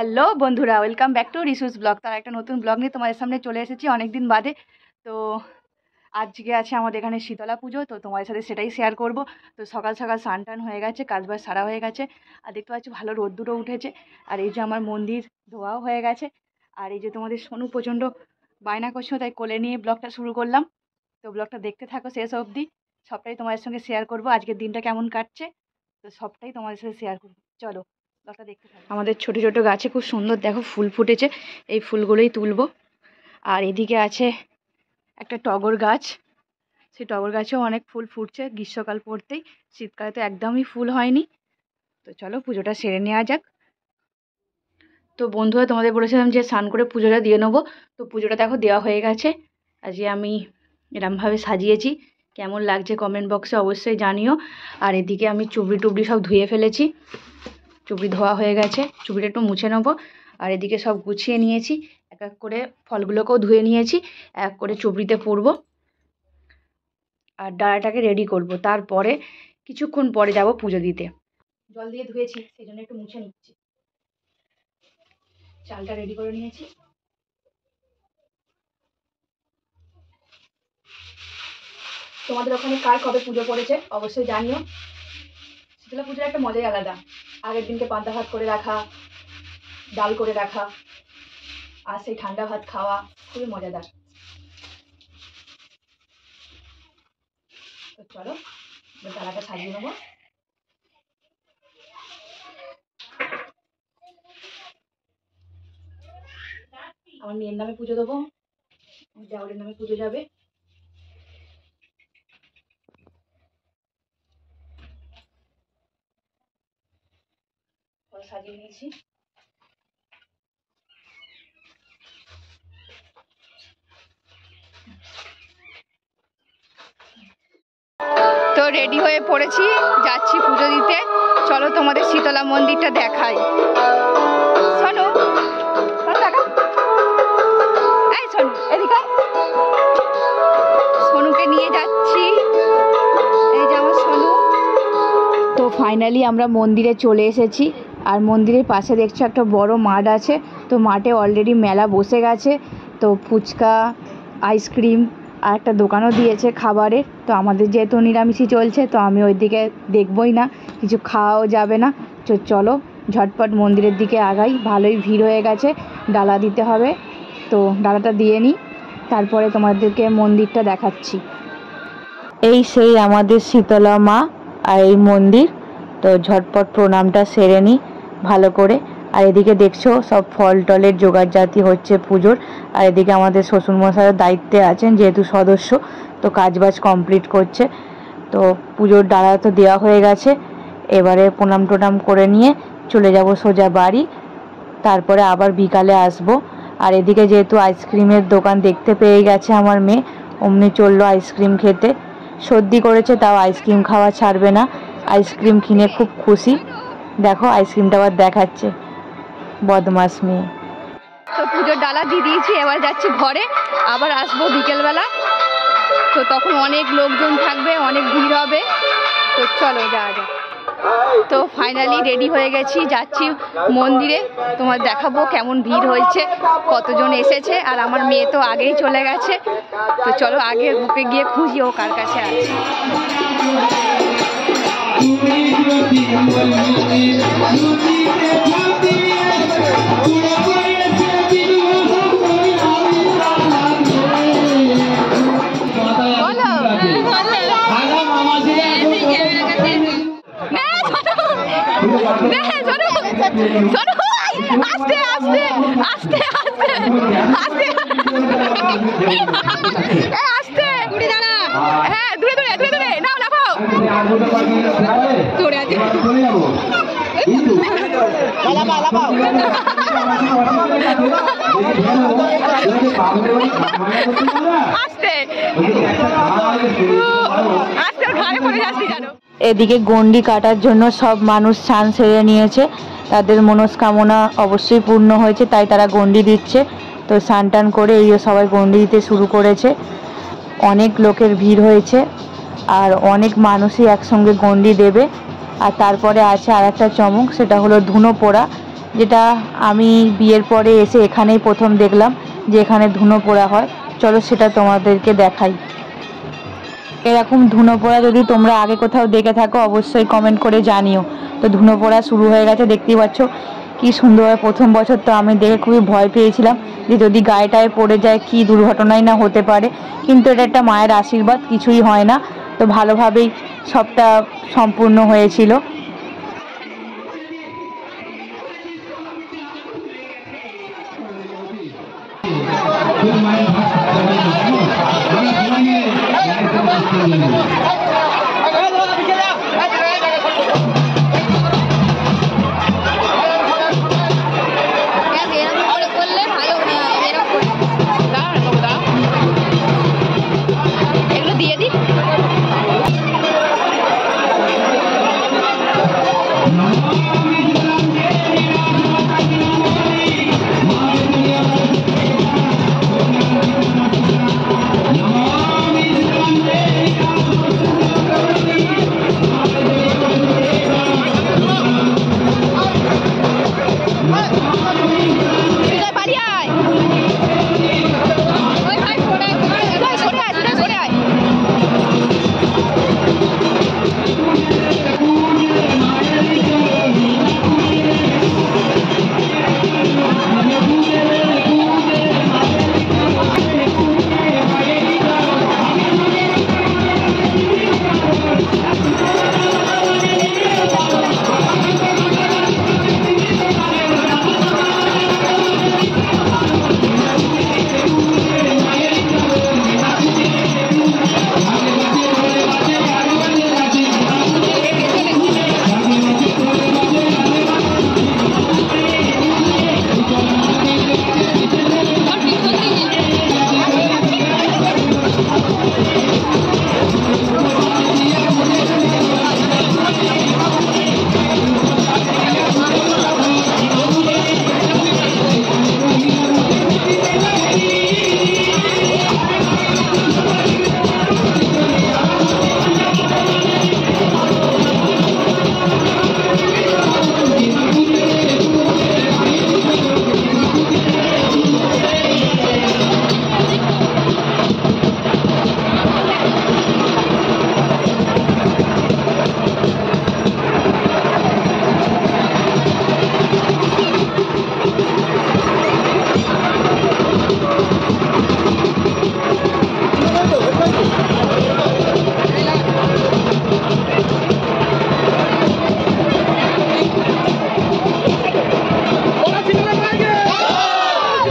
Hello বন্ধুরা, welcome back to রিসুস blog. তার একটা নতুন ব্লগ নিয়ে তোমাদের সামনে চলে এসেছি অনেক দিন বাদে। তো আজকে আছে আমাদের এখানে শীতলা পুজো, তো তোমাদের সাথে সেটাই শেয়ার করব। তো সকাল সকাল স্নান টান হয়ে গেছে কাজবাজ সারা হয়ে গেছে। আর দেখতে পাচ্ছি ভালো রোদ্দুরও উঠেছে। আর এই যে আমার মন্দির ধোয়াও হয়ে গেছে। আর এই যে তোমাদের সোনু প্রচণ্ড বায়না করছ তাই কোলে নিয়ে ব্লগটা শুরু করলাম। তো ব্লগটা দেখতে থাকো শেষ অবধি। সবটাই তোমাদের সঙ্গে শেয়ার করব। আজকের দিনটা কেমন কাটছে, তো সবটাই তোমাদের সাথে শেয়ার করব। চলো। আমাদের ছোট ছোট গাছে খুব সুন্দর দেখো ফুল ফুটেছে, এই ফুলগুলোই তুলবো। আর এদিকে আছে একটা টগর গাছ, সেই টগর গাছেও অনেক ফুল ফুটছে গ্রীষ্মকাল পড়তেই, শীতকালে তো একদমই ফুল হয়নি। তো চলো পুজোটা সেরে নেওয়া যাক। তো বন্ধুরা, তোমাদের বলেছিলাম যে স্নান করে পুজোটা দিয়ে নেব, তো পুজোটা দেখো দেওয়া হয়ে গেছে। আজকে আমি এরমভাবে সাজিয়েছি, কেমন লাগছে কমেন্ট বক্সে অবশ্যই জানিও। আর এদিকে আমি চুবড়ি টুবড়ি সব ধুয়ে ফেলেছি। চুবড়ি ধোয়া হয়ে গেছে, চুবড়িটা একটু মুছে নেব। আর এদিকে সব গুছিয়ে নিয়েছি, এক এক করে ফলগুলোকেও ধুয়ে নিয়েছি, এক করে চুবড়িতে পরবো আর ডালাটাকে রেডি করব, তারপরে কিছুক্ষণ পরে যাব পুজো দিতে। জল দিয়ে ধুয়েছি, সেই জন্য একটু মুছে নিচ্ছি। চালটা রেডি করে নিয়েছি। তোমাদের ওখানে কার কবে পুজো পড়েছে, অবশ্যই জানিও। শীতলা পুজোর একটা মজাই আলাদা। আগের দিনকে পান্তা ভাত করে রাখা, ডাল করে রাখা, আর সেই ঠান্ডা ভাত খাওয়া খুবই মজাদার। চলো ডালাটা সাজিয়ে নেব। আমার মেয়ের নামে পুজো দেবো। দেওয়ারের নামে পুজো যাবে। সাজিয়ে নিয়েছি। তো রেডি হয়ে পড়েছি, যাচ্ছি পুজো দিতে। চলো তোমাদের শীতলা মন্দিরটা দেখাই। শোনো। সোনুকে নিয়ে যাচ্ছি। সোনু। তো ফাইনালি আমরা মন্দিরে চলে এসেছি। আর মন্দিরের পাশে দেখছ একটা বড় মাঠ আছে। তো মাঠে অলরেডি মেলা বসে গেছে। তো ফুচকা আইসক্রিম আর একটা দোকানও দিয়েছে খাবারের। তো আমাদের যেহেতু নিরামিষই চলছে, তো আমি ওই দিকে দেখবই না। কিছু খাওয়াও যাবে না। তো চলো, ঝটপট মন্দিরের দিকে আগাই। ভালোই ভিড় হয়ে গেছে। ডালা দিতে হবে। তো ডালাটা দিয়ে নিই। তারপরে তোমাদেরকে মন্দিরটা দেখাচ্ছি। এই সেই আমাদের শীতলা মা আর এই মন্দির। তো ঝটপট প্রণামটা সেরে নিই। ভালো করে। আর এদিকে দেখছ সব ফল টলের জোগাড় জাতি হচ্ছে পুজোর। আর এদিকে আমাদের শ্বশুরমশাইয়ের দায়িত্বে আছেন যেহেতু সদস্য, তো কাজবাজ কমপ্লিট করছে। তো পুজোর ডালা তো দেওয়া হয়ে গেছে। এবারে প্রণাম টোনাম করে নিয়ে চলে যাব সোজা বাড়ি। তারপরে আবার বিকালে আসব। আর এদিকে যেহেতু আইসক্রিমের দোকান দেখতে পেয়ে গেছে আমার মেয়ে, অমনি চলল আইসক্রিম খেতে। সর্দি করেছে তাও আইসক্রিম খাওয়া ছাড়বে না। আইসক্রিম কিনে খুব খুশি। দেখো, আইসক্রিমটা আবার দেখাচ্ছে। বদমাস মেয়ে। তো পুজোর ডালা দিয়ে দিয়েছি, এবার যাচ্ছি ঘরে। আবার আসব বিকেলবেলা। তো তখন অনেক লোকজন থাকবে, অনেক ভিড় হবে। তো চলো যাওয়া যাক। তো ফাইনালি রেডি হয়ে গেছি, যাচ্ছি মন্দিরে। তোমার দেখাবো কেমন ভিড় হয়েছে, কতজন এসেছে, আর আমার মেয়ে তো আগেই চলে গেছে। তো চলো আগে বুকে গিয়ে খুঁজি ও কার কাছে আছে। বলো নে, শোনো, শোনো, আস্তে আস্তে আস্তে আস্তে আস্তে এ, আস্তে হ্যাঁ দূরে দূরে দূরে দূরে নাও লাফাও দূরে আছে এদিকে গন্ডি কাটার জন্য সব মানুষ স্নান সেরে নিয়েছে। তাদের মনস্কামনা অবশ্যই পূর্ণ হয়েছে, তাই তারা গন্ডি দিচ্ছে। তো স্নান টান করে এই সবাই গন্ডি দিতে শুরু করেছে। অনেক লোকের ভিড় হয়েছে, আর অনেক মানুষই একসঙ্গে গন্ডি দেবে। আর তারপরে আছে আর একটা চমক, সেটা হলো ধুনো পোড়া যেটা আমি বিয়ের পরে এসে এখানেই প্রথম দেখলাম যে এখানে ধুনো পোড়া হয়। চলো সেটা তোমাদেরকে দেখাই। এরকম ধুনো পোড়া যদি তোমরা আগে কোথাও দেখে থাকো, অবশ্যই কমেন্ট করে জানিও। তো ধুনো পোড়া শুরু হয়ে গেছে, দেখতেই পাচ্ছ কি সুন্দর প্রথম বছর তো আমি দেখে খুবই ভয় পেয়েছিলাম যে যদি গায়েটায় পড়ে যায় কি দুর্ঘটনাই না হতে পারে। কিন্তু এটা একটা মায়ের আশীর্বাদ, কিছুই হয় না। তো ভালোভাবেই সবটা সম্পূর্ণ হয়েছিল।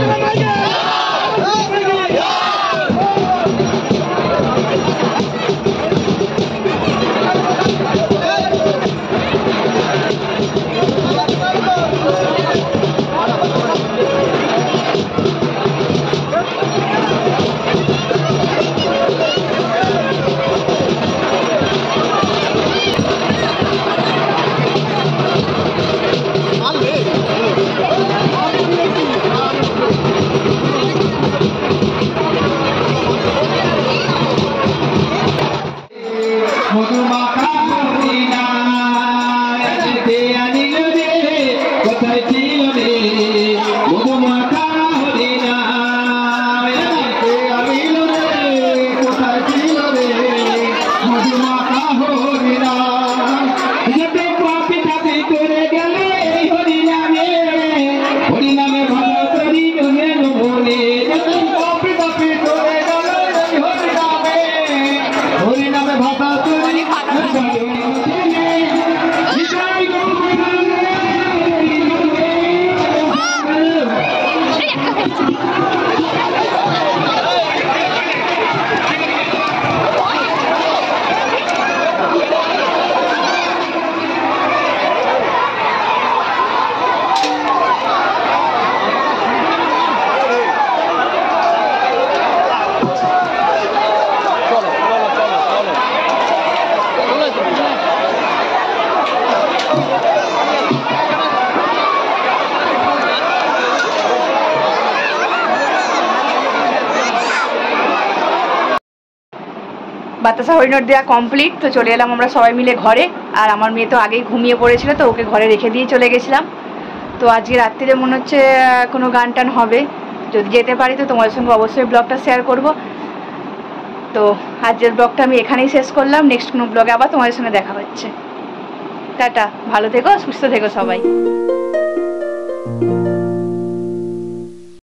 سلام বাতাসা হরিণর দেওয়া কমপ্লিট তো চলে এলাম আমরা সবাই মিলে ঘরে। আর আমার মেয়ে তো আগেই ঘুমিয়ে পড়েছিল, তো ওকে ঘরে রেখে দিয়ে চলে গেছিলাম। তো আজকে রাত্রিরে মনে হচ্ছে কোনো গান টান হবে। যদি যেতে পারি তো তোমাদের সঙ্গে অবশ্যই ব্লগটা শেয়ার করব। তো আজকের ব্লগটা আমি এখানেই শেষ করলাম। নেক্সট কোনো ব্লগে আবার তোমাদের সঙ্গে দেখা হচ্ছে। টাটা, ভালো থেকো, সুস্থ থেকো সবাই।